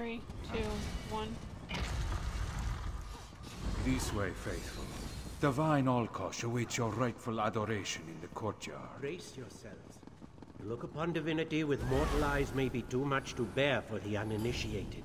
Three, two, one. This way, faithful. Divine Alkosh awaits your rightful adoration in the courtyard. Brace yourselves. To look upon divinity with mortal eyes may be too much to bear for the uninitiated.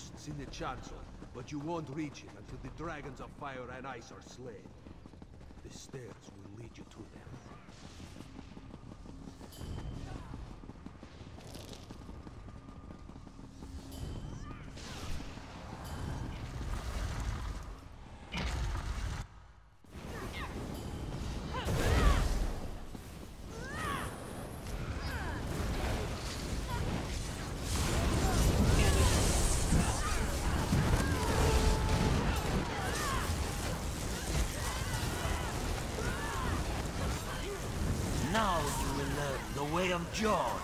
Alkosh in the chancel, but you won't reach it until the dragons of fire and ice are slain. The stairs will lead you to them. Learn the John.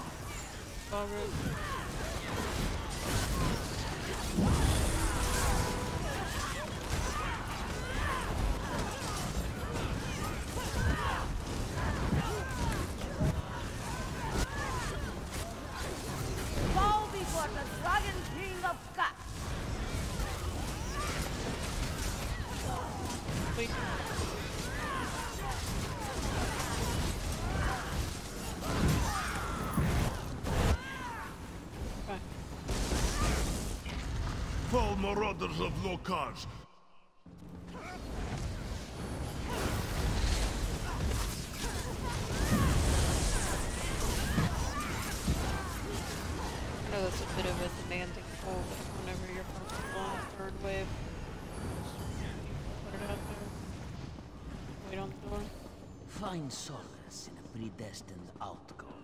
Marauders! I know that's a bit of a demanding goal, but whenever you're comfortable on the third wave, put it out there. Wait on the door. Find solace in a predestined outcome.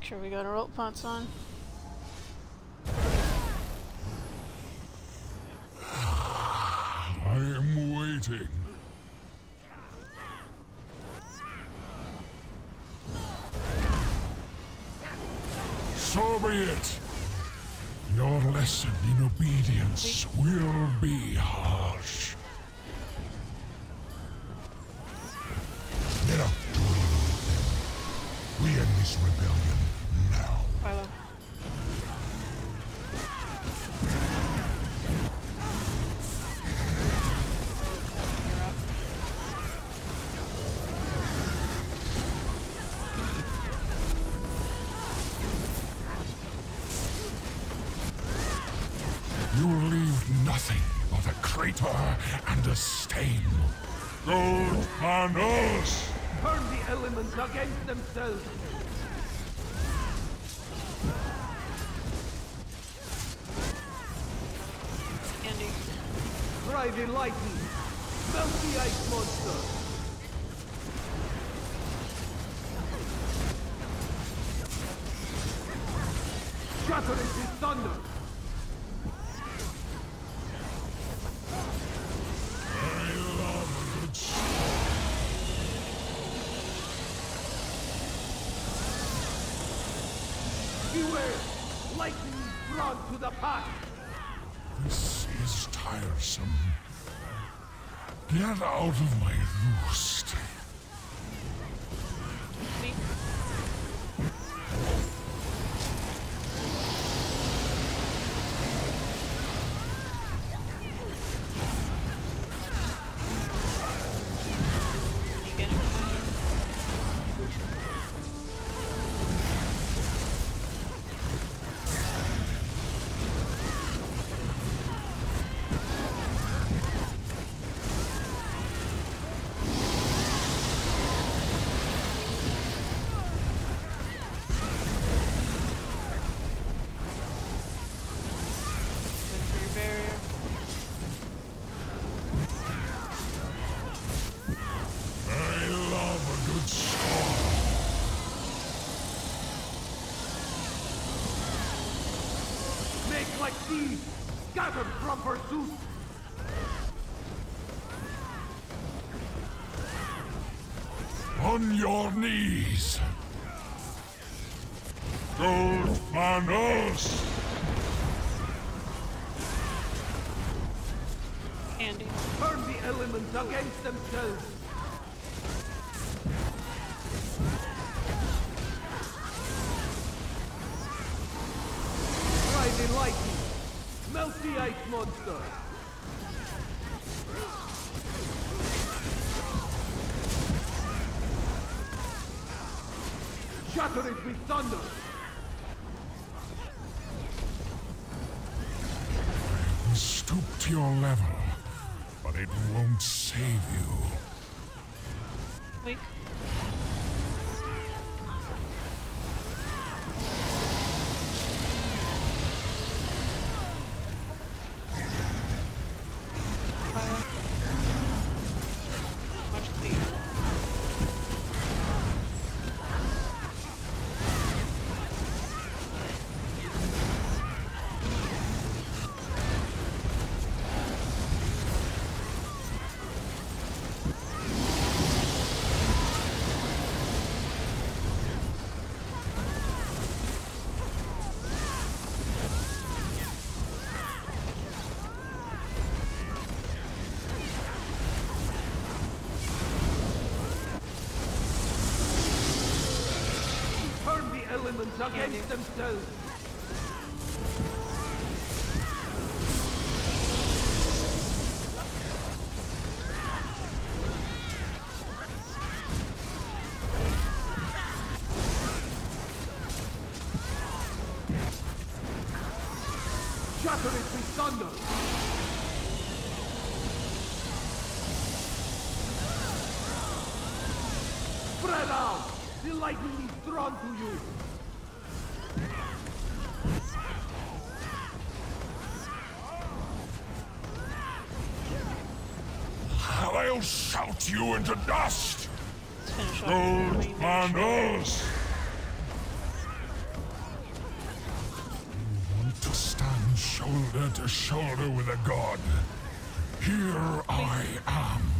Make sure we got our ult pots on. I am waiting. You'll leave nothing but a crater and a stain. Gold and us! Turn the elements against themselves! Andy. Drive in lightning! Melt the ice monster! Get out of my roost. Make like these, Scattered from pursuit! On your knees. Gold and us. Andy. Turn the elements against themselves! Your level, but it won't save you. Elements against themselves! Into dust. Gold want to stand shoulder to shoulder with a god? Here I am.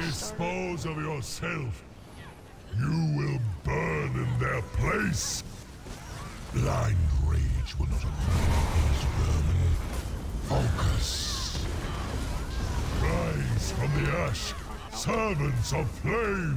Dispose of yourself, you will burn in their place. Blind rage will not these vermin. Focus. Rise from the ash, servants of flame.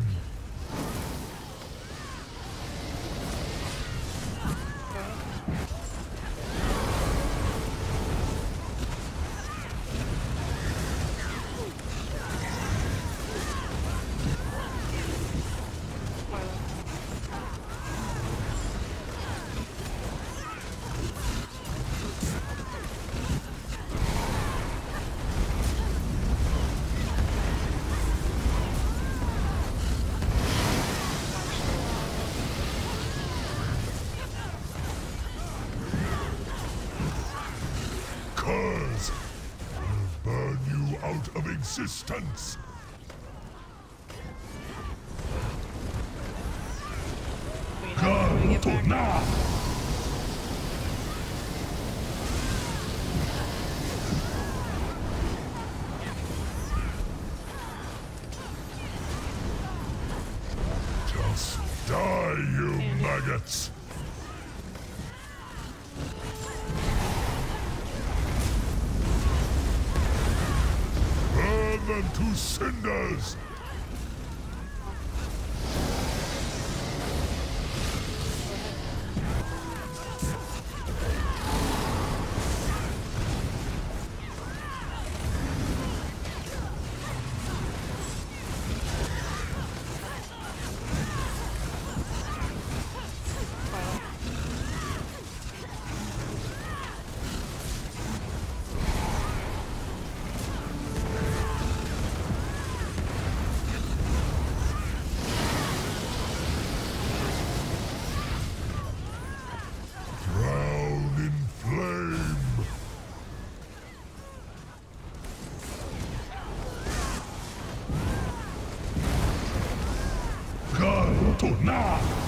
Existence. To cinders! Cartona!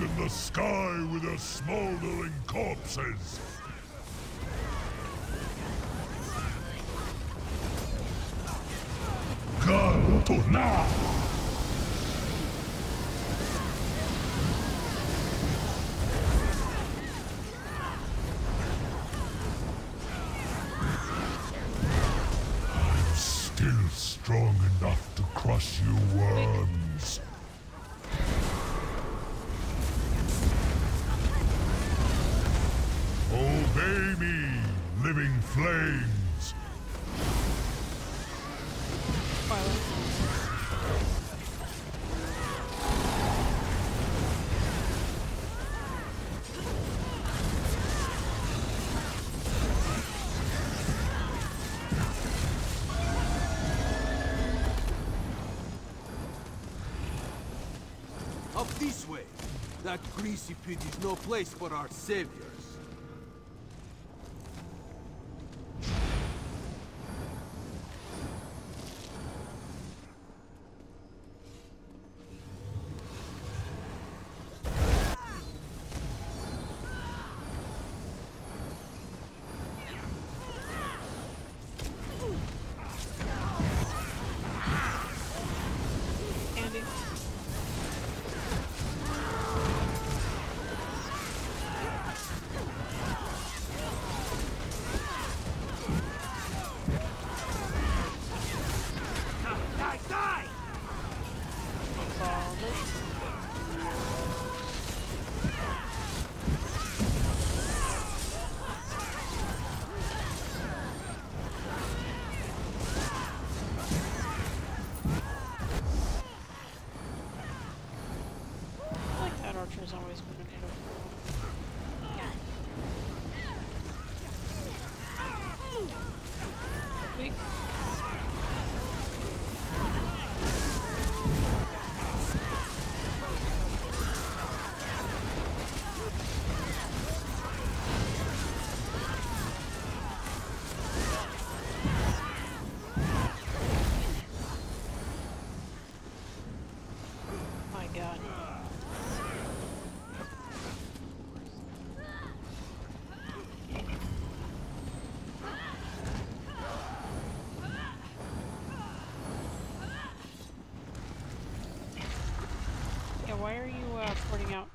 Blacken the sky with their smoldering corpses. Cartona! I'm Up this way! That greasy pit is no place for our landing. why are you uh, porting out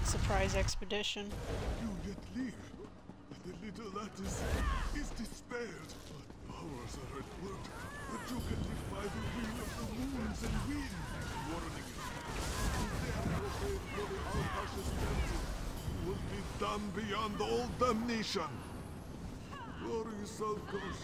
that surprise expedition. You yet live. The little lattice is dispelled, but powers are at work. But you can defy the will of the moons and wind. Warning you. For the will be done beyond all damnation. Glory Salkos,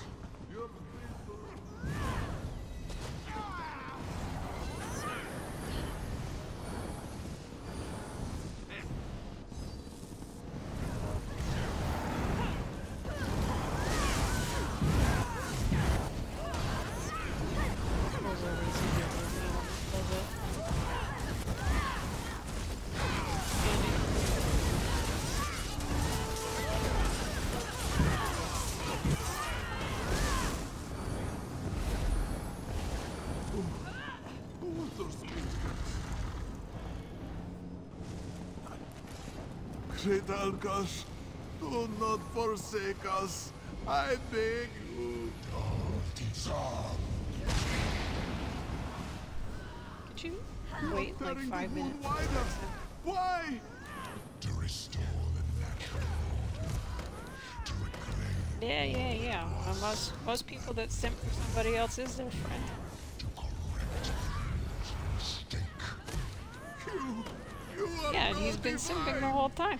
Great Alkosh, do not forsake us. I beg you. Could you wait like five minutes? wider. Why? To restore the natural order. To reclaim, Yeah, yeah, yeah. Well, most most people that simp for somebody else is their friend. to correct man's mistake. You, you are Yeah, and he's been simping the whole time.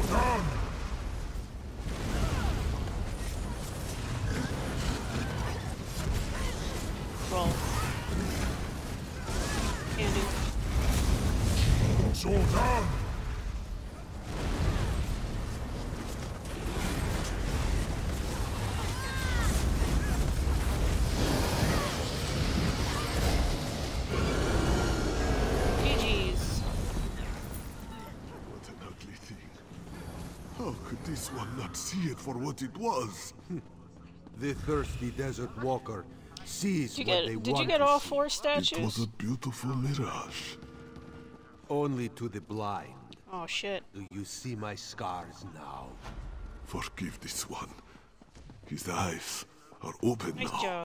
Sword this one not see it for what it was? The thirsty desert walker sees Did you what get they did you get all four statues? It was a beautiful mirage. Only to the blind. Oh shit. Do you see my scars now? Forgive this one. His eyes are open Nice now. job.